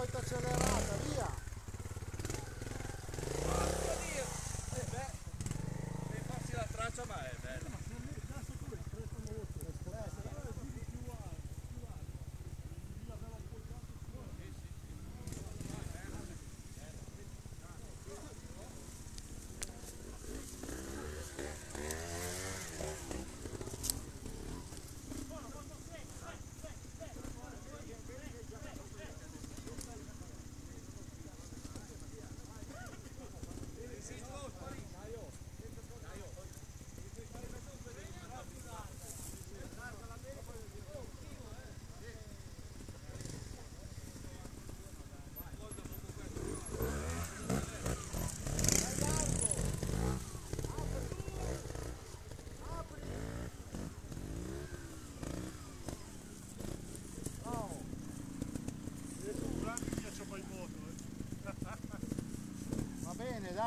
そいった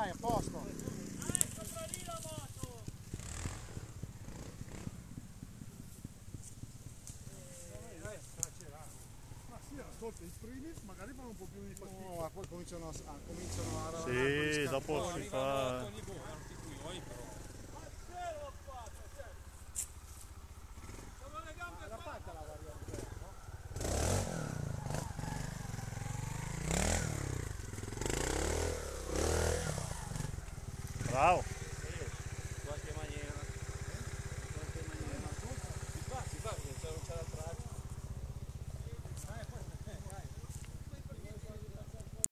dai, a posto. Ascolta, i primi magari fanno un po' più di fatica. No, ma poi cominciano a, a- cominciano a Sì, dopo si fa... In qualche maniera. In qualche maniera. Si fa, si fa, perché c'è- traccia.